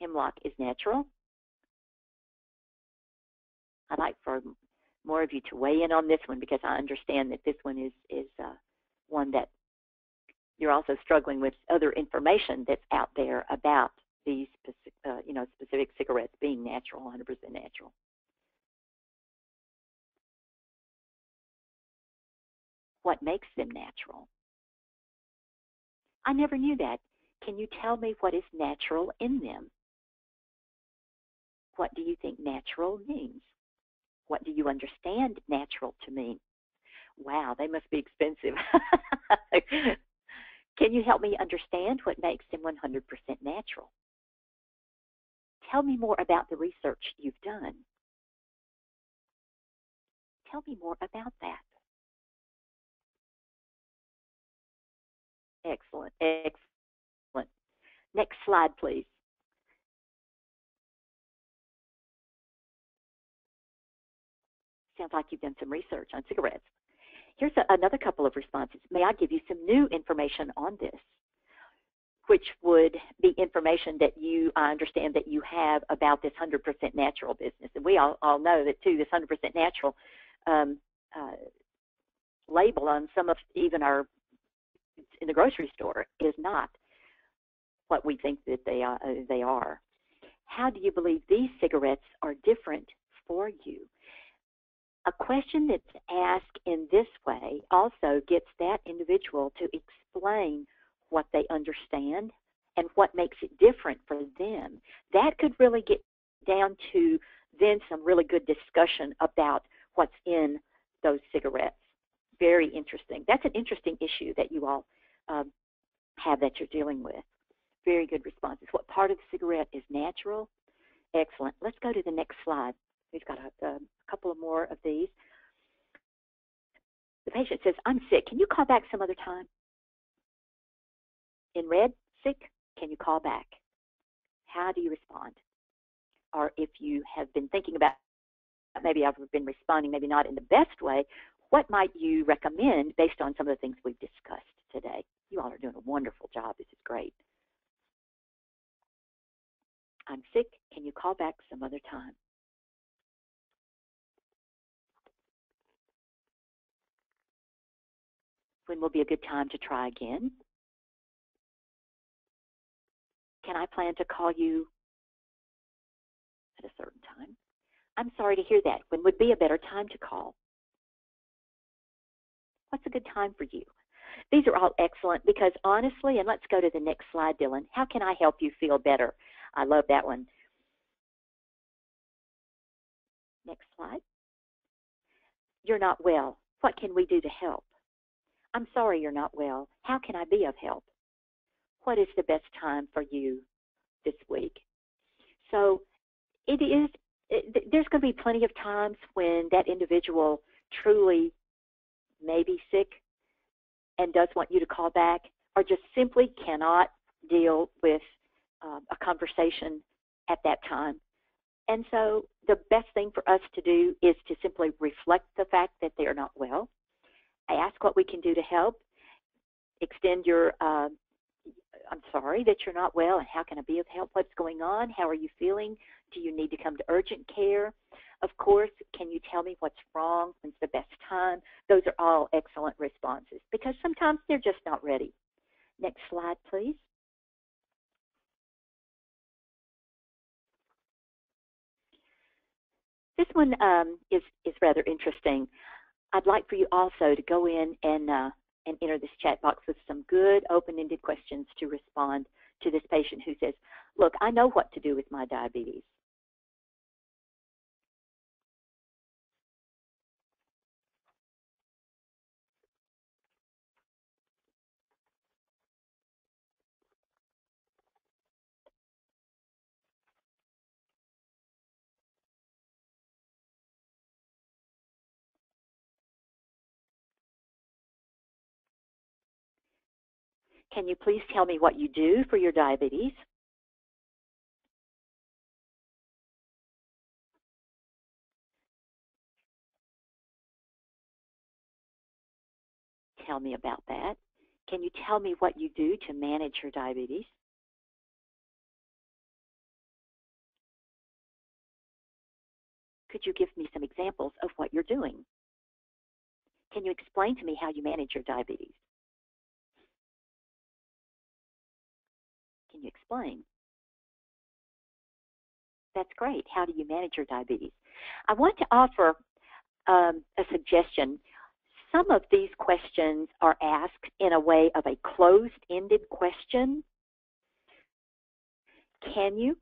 hemlock is natural. I'd like for more of you to weigh in on this one because I understand that this one is is uh, one that you're also struggling with other information that's out there about these uh, you know specific cigarettes being natural, 100% natural. What makes them natural? I never knew that. Can you tell me what is natural in them? What do you think natural means? What do you understand natural to mean? Wow, they must be expensive. Can you help me understand what makes them 100% natural? Tell me more about the research you've done. Tell me more about that. Excellent, excellent. Next slide, please. Sounds like you've done some research on cigarettes. Here's a, another couple of responses. May I give you some new information on this? Which would be information that you, I understand that you have about this 100% natural business. And we all, all know that, too, this 100% natural um, uh, label on some of even our in the grocery store is not what we think that they are, uh, they are. How do you believe these cigarettes are different for you? A question that's asked in this way also gets that individual to explain what they understand and what makes it different for them. That could really get down to then some really good discussion about what's in those cigarettes. Very interesting. That's an interesting issue that you all um, have that you're dealing with. Very good responses. What part of the cigarette is natural? Excellent. Let's go to the next slide. We've got a, a couple of more of these. The patient says, I'm sick. Can you call back some other time? In red, sick, can you call back? How do you respond? Or if you have been thinking about maybe I've been responding maybe not in the best way, what might you recommend based on some of the things we've discussed today? You all are doing a wonderful job. This is great. I'm sick. Can you call back some other time? When will be a good time to try again? Can I plan to call you at a certain time? I'm sorry to hear that. When would be a better time to call? What's a good time for you? These are all excellent because honestly, and let's go to the next slide, Dylan. How can I help you feel better? I love that one. Next slide. You're not well. What can we do to help? I'm sorry you're not well. How can I be of help? What is the best time for you this week? So it is, it, there's going to be plenty of times when that individual truly may be sick and does want you to call back or just simply cannot deal with uh, a conversation at that time. And so the best thing for us to do is to simply reflect the fact that they are not well, ask what we can do to help, extend your, uh, I'm sorry that you're not well, and how can I be of help? What's going on? How are you feeling? Do you need to come to urgent care? Of course, can you tell me what's wrong? When's the best time? Those are all excellent responses because sometimes they're just not ready. Next slide, please. This one um, is, is rather interesting. I'd like for you also to go in and, uh, and enter this chat box with some good open-ended questions to respond to this patient who says, look, I know what to do with my diabetes. Can you please tell me what you do for your diabetes? Tell me about that. Can you tell me what you do to manage your diabetes? Could you give me some examples of what you're doing? Can you explain to me how you manage your diabetes? Explain? That's great. How do you manage your diabetes? I want to offer um, a suggestion. Some of these questions are asked in a way of a closed-ended question. Can you?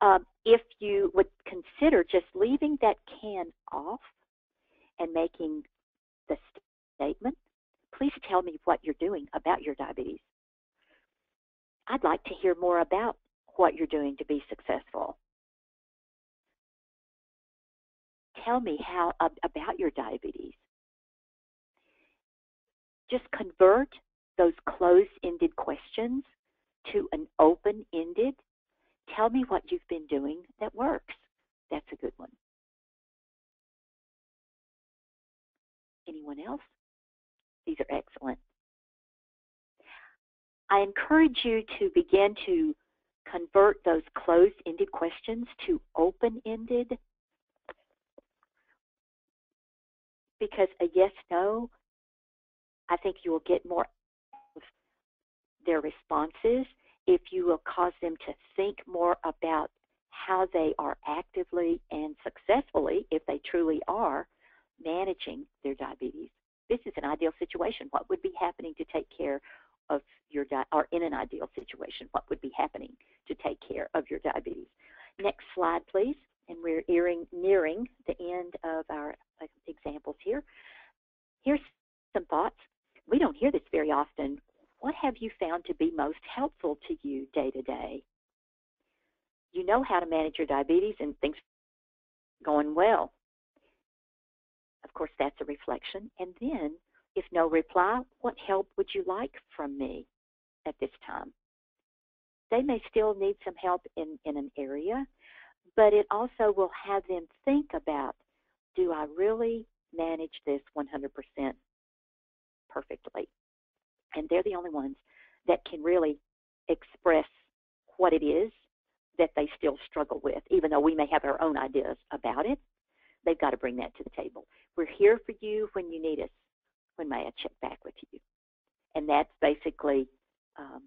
Um, if you would consider just leaving that can off and making the statement, please tell me what you're doing about your diabetes. I'd like to hear more about what you're doing to be successful. Tell me how about your diabetes. Just convert those closed-ended questions to an open-ended. Tell me what you've been doing that works. That's a good one. Anyone else? These are excellent. I encourage you to begin to convert those closed-ended questions to open-ended because a yes-no, I think you will get more of their responses if you will cause them to think more about how they are actively and successfully, if they truly are, managing their diabetes. This is an ideal situation. What would be happening to take care of your di- or in an ideal situation, what would be happening to take care of your diabetes. Next slide, please. And we're nearing, nearing the end of our examples here. Here's some thoughts. We don't hear this very often. What have you found to be most helpful to you day to day? You know how to manage your diabetes and things going well. Of course, that's a reflection. And then if no reply, what help would you like from me at this time? They may still need some help in, in an area, but it also will have them think about do I really manage this 100% perfectly? And they're the only ones that can really express what it is that they still struggle with, even though we may have our own ideas about it. They've got to bring that to the table. We're here for you when you need us when may I check back with you? And that's basically um,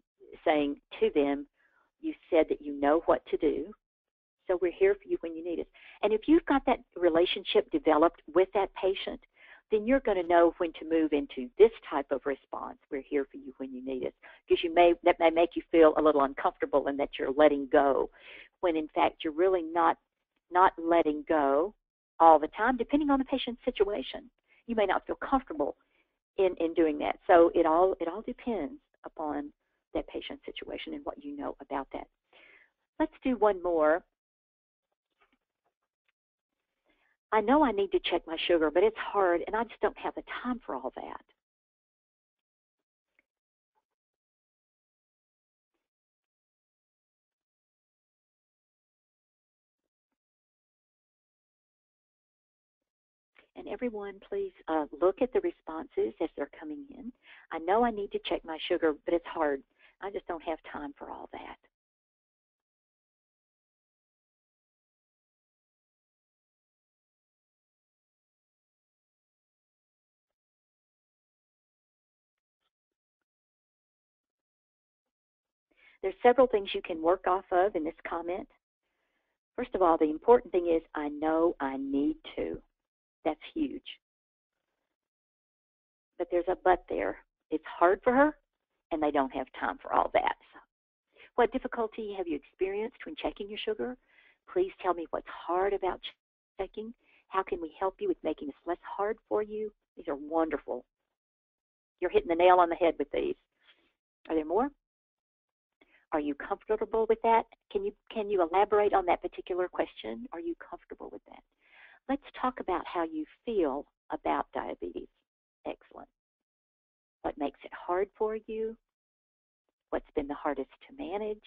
saying to them, you said that you know what to do, so we're here for you when you need us. And if you've got that relationship developed with that patient, then you're going to know when to move into this type of response. We're here for you when you need us, because you may that may make you feel a little uncomfortable and that you're letting go, when in fact you're really not not letting go all the time, depending on the patient's situation. You may not feel comfortable in, in doing that. So it all it all depends upon that patient situation and what you know about that. Let's do one more. I know I need to check my sugar, but it's hard and I just don't have the time for all that. Everyone please uh, look at the responses as they're coming in? I know I need to check my sugar, but it's hard. I just don't have time for all that. There's several things you can work off of in this comment. First of all, the important thing is I know I need to. That's huge. But there's a but there. It's hard for her, and they don't have time for all that. So, what difficulty have you experienced when checking your sugar? Please tell me what's hard about checking. How can we help you with making this less hard for you? These are wonderful. You're hitting the nail on the head with these. Are there more? Are you comfortable with that? Can you can you elaborate on that particular question? Are you comfortable with that? Let's talk about how you feel about diabetes. Excellent. What makes it hard for you? What's been the hardest to manage?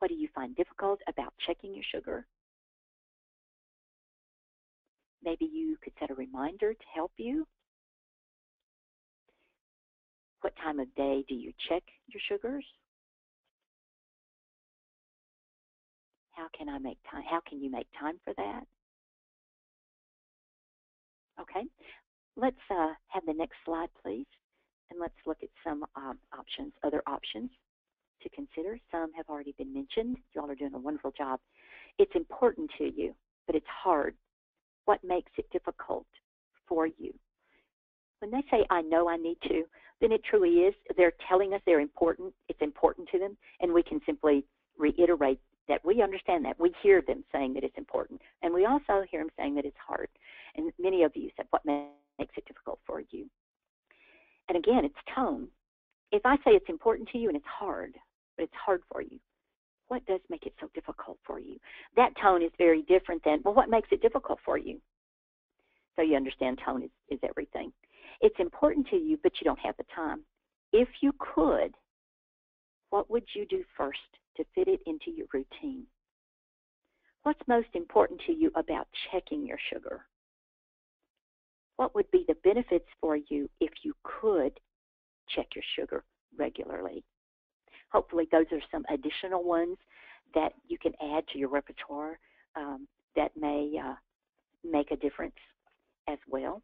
What do you find difficult about checking your sugar? Maybe you could set a reminder to help you what time of day do you check your sugars? How can I make time? How can you make time for that? Okay, let's uh, have the next slide, please, and let's look at some um, options, other options to consider. Some have already been mentioned. You all are doing a wonderful job. It's important to you, but it's hard. What makes it difficult for you? When they say, I know I need to, then it truly is. They're telling us they're important. It's important to them, and we can simply reiterate that we understand that. We hear them saying that it's important, and we also hear them saying that it's hard. And many of you said, What makes it difficult for you? And again, it's tone. If I say it's important to you and it's hard, but it's hard for you, what does make it so difficult for you? That tone is very different than, well, what makes it difficult for you? So you understand tone is, is everything. It's important to you, but you don't have the time. If you could, what would you do first to fit it into your routine? What's most important to you about checking your sugar? What would be the benefits for you if you could check your sugar regularly? Hopefully, those are some additional ones that you can add to your repertoire um, that may uh, make a difference as well.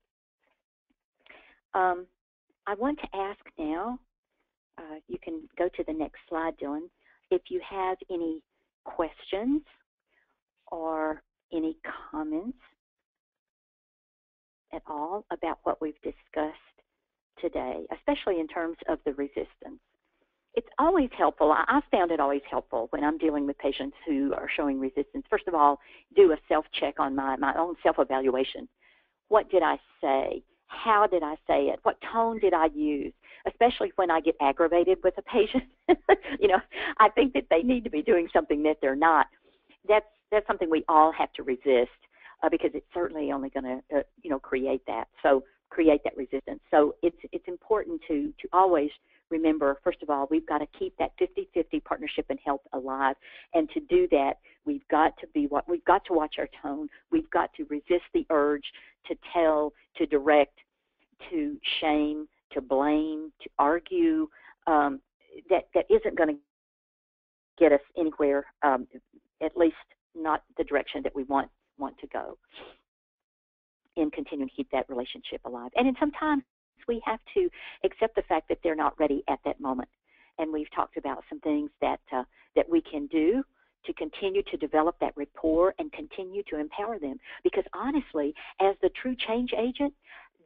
Um, I want to ask now, uh, you can go to the next slide, Dylan, if you have any questions or any comments at all about what we've discussed today, especially in terms of the resistance. It's always helpful. I found it always helpful when I'm dealing with patients who are showing resistance. First of all, do a self check on my, my own self evaluation. What did I say? How did I say it? What tone did I use? Especially when I get aggravated with a patient. you know, I think that they need to be doing something that they're not. That's that's something we all have to resist uh, because it's certainly only going to uh, you know create that. So create that resistance. So it's it's important to to always remember first of all we've got to keep that 50-50 partnership and health alive. And to do that we've got to be what we've got to watch our tone. We've got to resist the urge to tell to direct to shame to blame to argue um, that that isn't going to get us anywhere um, at least not the direction that we want want to go. In continuing to keep that relationship alive. And in sometimes we have to accept the fact that they're not ready at that moment. And we've talked about some things that uh, that we can do to continue to develop that rapport and continue to empower them. Because honestly, as the true change agent,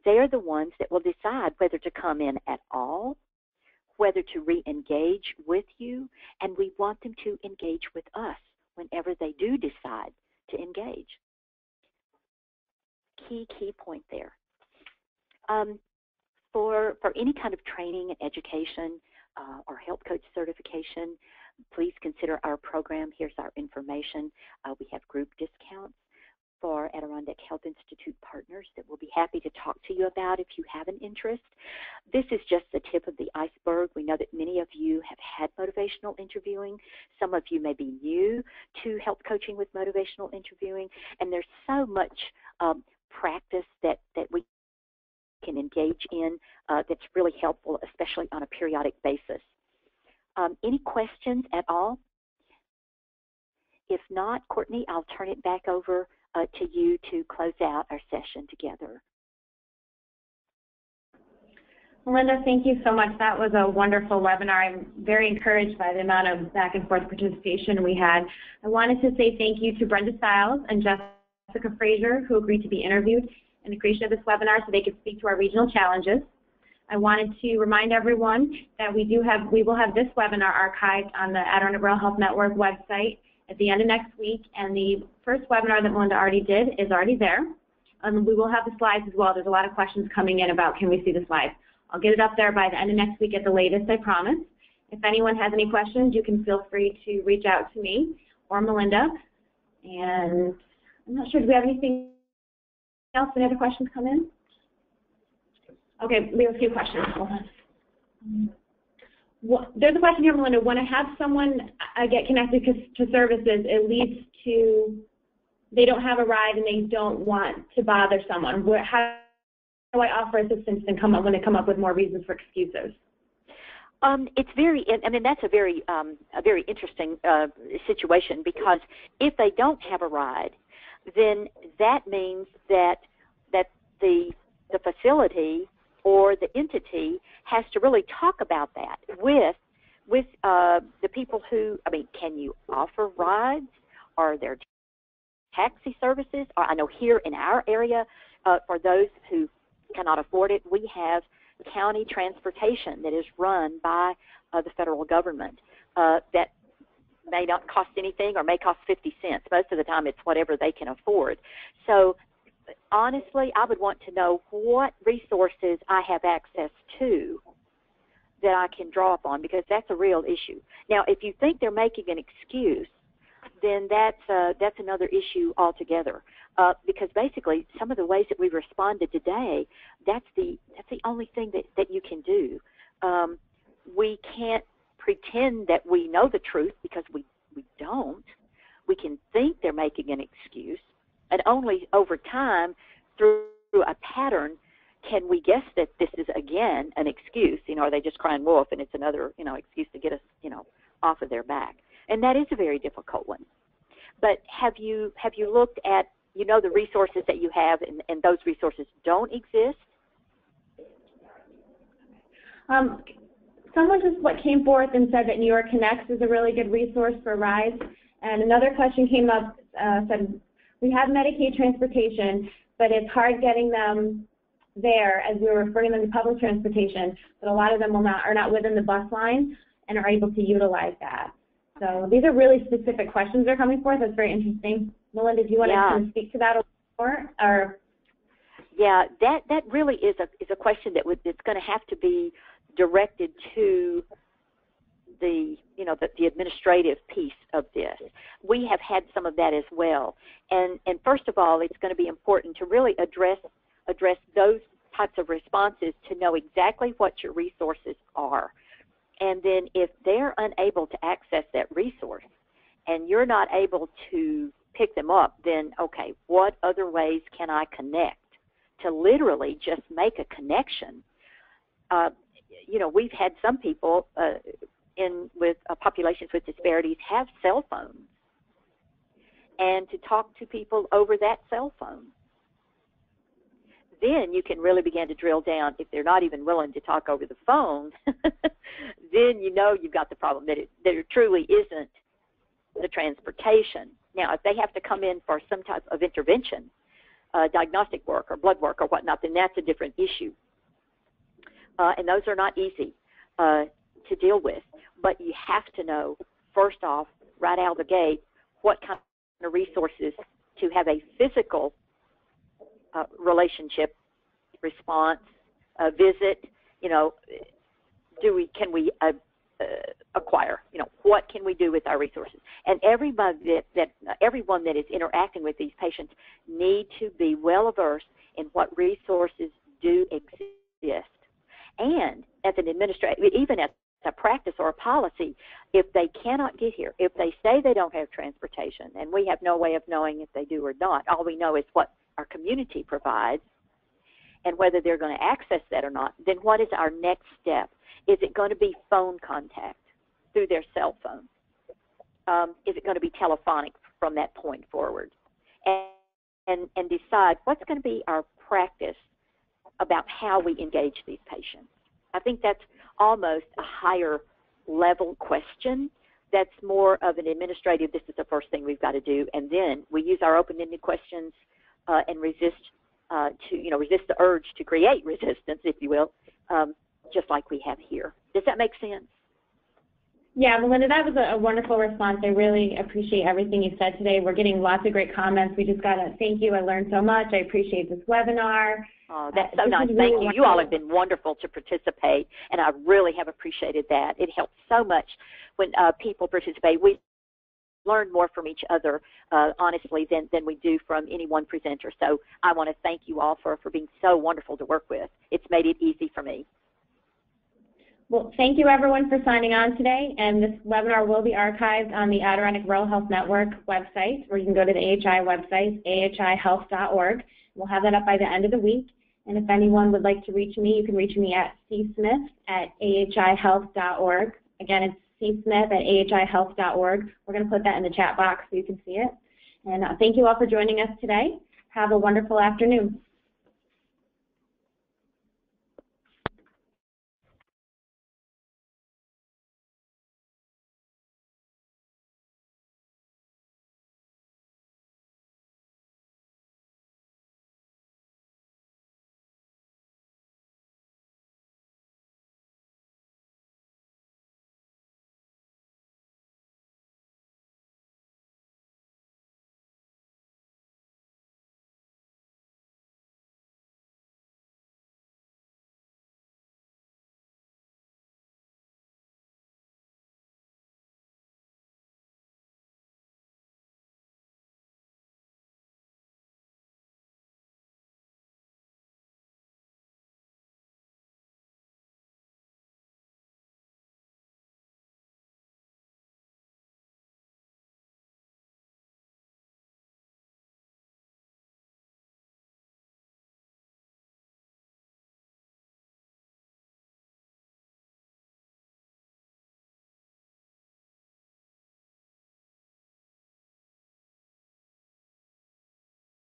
they're the ones that will decide whether to come in at all, whether to re engage with you, and we want them to engage with us whenever they do decide to engage key, key point there. Um, for, for any kind of training and education uh, or health coach certification, please consider our program. Here's our information. Uh, we have group discounts. for Adirondack Health Institute partners that we'll be happy to talk to you about if you have an interest. This is just the tip of the iceberg. We know that many of you have had motivational interviewing. Some of you may be new to health coaching with motivational interviewing, and there's so much um, practice that, that we can engage in uh, that's really helpful, especially on a periodic basis. Um, any questions at all? If not, Courtney, I'll turn it back over uh, to you to close out our session together. Melinda, thank you so much. That was a wonderful webinar. I'm very encouraged by the amount of back and forth participation we had. I wanted to say thank you to Brenda Stiles and Jessica Frazier who agreed to be interviewed in the creation of this webinar so they could speak to our regional challenges. I wanted to remind everyone that we do have, we will have this webinar archived on the Adirondack Rural Health Network website at the end of next week, and the first webinar that Melinda already did is already there. And we will have the slides as well. There's a lot of questions coming in about can we see the slides. I'll get it up there by the end of next week at the latest, I promise. If anyone has any questions, you can feel free to reach out to me or Melinda. And I'm not sure, do we have anything else? Any other questions come in? Okay, we have a few questions. Hold on. There's a question here, Melinda. When I have someone I get connected to services, it leads to they don't have a ride and they don't want to bother someone. How do I offer assistance and come up when they come up with more reasons for excuses? Um, it's very, I mean, that's a very, um, a very interesting uh, situation because if they don't have a ride, then that means that that the the facility or the entity has to really talk about that with with uh, the people who I mean, can you offer rides? Are there taxi services? I know here in our area, uh, for those who cannot afford it, we have county transportation that is run by uh, the federal government uh, that may not cost anything or may cost 50 cents. Most of the time, it's whatever they can afford. So honestly, I would want to know what resources I have access to that I can draw upon because that's a real issue. Now, if you think they're making an excuse, then that's uh, that's another issue altogether. Uh, because basically, some of the ways that we responded today, that's the that's the only thing that that you can do. Um, we can't pretend that we know the truth because we we don't. We can think they're making an excuse, and only over time, through a pattern, can we guess that this is again an excuse? You know, are they just crying wolf and it's another, you know, excuse to get us, you know, off of their back? And that is a very difficult one. But have you have you looked at you know the resources that you have and, and those resources don't exist? Um, someone just what came forth and said that New York Connects is a really good resource for rides. And another question came up, uh, said we have Medicaid transportation, but it's hard getting them there as we were referring them to public transportation, but a lot of them will not, are not within the bus line and are able to utilize that. So these are really specific questions that are coming forth. That's very interesting. Melinda, do you want yeah. to speak to that a little more? Or yeah, that that really is a is a question that would it's going to have to be directed to the you know the, the administrative piece of this. We have had some of that as well, and and first of all, it's going to be important to really address address those types of responses to know exactly what your resources are, and then if they're unable to access that resource, and you're not able to pick them up, then okay, what other ways can I connect to literally just make a connection? Uh, you know, we've had some people uh, in with uh, populations with disparities have cell phones and to talk to people over that cell phone. Then you can really begin to drill down. If they're not even willing to talk over the phone, then you know you've got the problem that it, there truly isn't the transportation. Now, if they have to come in for some type of intervention, uh, diagnostic work or blood work or whatnot, then that's a different issue. Uh, and those are not easy uh, to deal with. But you have to know, first off, right out of the gate, what kind of resources to have a physical uh, relationship response, visit. You know, do we can we uh, uh, acquire. You know, what can we do with our resources? And everybody that, that everyone that is interacting with these patients need to be well versed in what resources do exist. And as an administrator, even as a practice or a policy, if they cannot get here, if they say they don't have transportation, and we have no way of knowing if they do or not, all we know is what our community provides and whether they're going to access that or not, then what is our next step? Is it going to be phone contact through their cell phone? Um, is it going to be telephonic from that point forward? And, and, and decide what's going to be our practice about how we engage these patients. I think that's almost a higher level question. That's more of an administrative, this is the first thing we've got to do. And then we use our open-ended questions uh, and resist uh, to, you know, resist the urge to create resistance, if you will, um, just like we have here. Does that make sense? Yeah, Melinda, that was a, a, wonderful response. I really appreciate everything you said today. We're getting lots of great comments. We just got to thank you. I learned so much. I appreciate this webinar. Oh, that's so uh, nice. Really thank you. Wonderful. You all have been wonderful to participate, and I really have appreciated that. It helps so much when uh, people participate. We learn more from each other, uh, honestly, than, than we do from any one presenter. So I want to thank you all for, for being so wonderful to work with. It's made it easy for me. Well, thank you everyone for signing on today, and this webinar will be archived on the Adirondack Rural Health Network website, or you can go to the AHI website, ahihealth.org. We'll have that up by the end of the week, and if anyone would like to reach me, you can reach me at csmith at ahihealth.org. Again, it's csmith at ahihealth.org. We're going to put that in the chat box so you can see it. And uh, thank you all for joining us today. Have a wonderful afternoon.